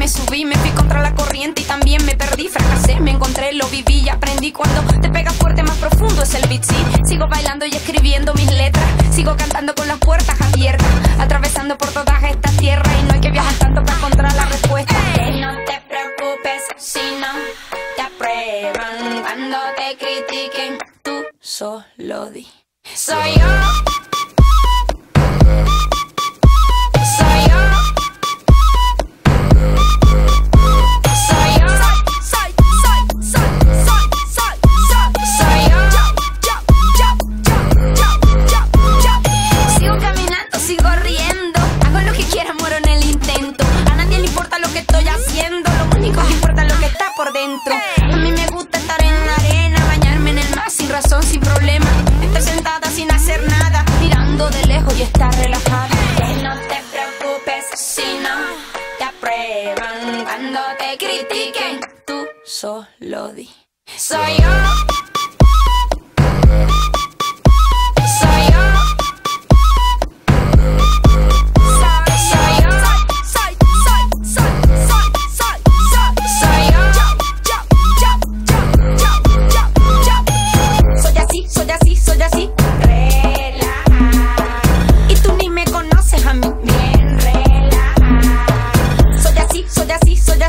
me subí, me fui contra la corriente y también me perdí, fracasé, me encontré, lo viví y aprendí cuando te pegas fuerte más profundo es el beat, sí. Sigo bailando y escribiendo mis letras, sigo cantando con las puertas abiertas, atravesando por todas estas tierras y no hay que viajar tanto para encontrar la respuesta. No te preocupes si no te aprueban cuando te critiquen, tú solo di. Soy yo. Haciendo. Lo único que importa es lo que está por dentro. A mí me gusta estar en la arena, bañarme en el mar sin razón, sin problema. Estar sentada sin hacer nada, mirando de lejos y estar relajada. No te preocupes si no te aprueban. Cuando te critiquen, Tú solo di. soy yo.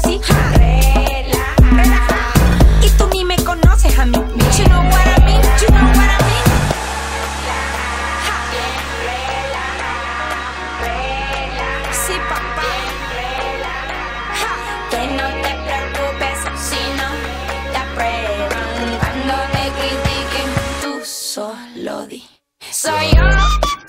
Así, soy así. Ja. relaja. Y tú ni me conoces a mí. You know what I mean, you know what I mean. Papá. Que no te preocupes si no te aprueban. Cuando te critiquen, Tú solo di. soy yo.